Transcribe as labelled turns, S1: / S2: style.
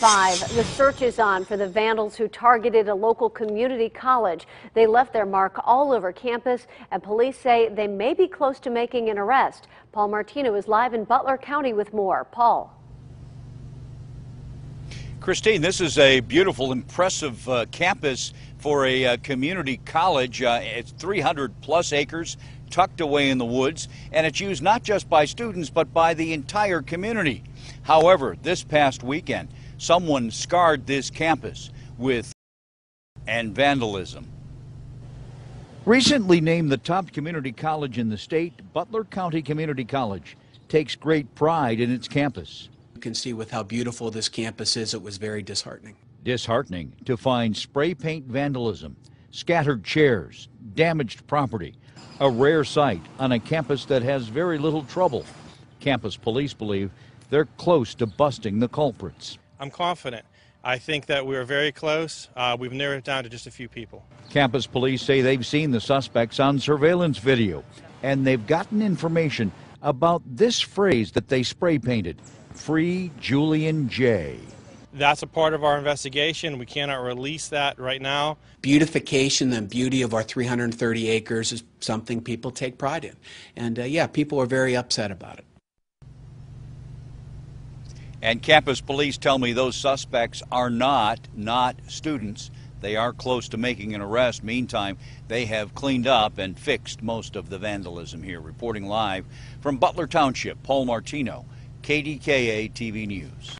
S1: 5. The search is on for the vandals who targeted a local community college. They left their mark all over campus, and police say they may be close to making an arrest. Paul Martino is live in Butler County with more. Paul.
S2: Christine, this is a beautiful, impressive uh, campus for a uh, community college. Uh, it's 300 plus acres tucked away in the woods, and it's used not just by students but by the entire community. However, this past weekend, someone scarred this campus with and vandalism. Recently named the top community college in the state, Butler County Community College takes great pride in its campus.
S3: You can see with how beautiful this campus is, it was very disheartening.
S2: Disheartening to find spray paint vandalism, scattered chairs, damaged property, a rare sight on a campus that has very little trouble. Campus police believe they're close to busting the culprits.
S4: I'm confident. I think that we're very close. Uh, we've narrowed it down to just a few people.
S2: Campus police say they've seen the suspects on surveillance video, and they've gotten information about this phrase that they spray painted Free Julian J.
S4: That's a part of our investigation. We cannot release that right now.
S3: Beautification and beauty of our 330 acres is something people take pride in. And uh, yeah, people are very upset about it.
S2: And campus police tell me those suspects are not not students. They are close to making an arrest. Meantime, they have cleaned up and fixed most of the vandalism here. Reporting live from Butler Township, Paul Martino, KDKA TV News.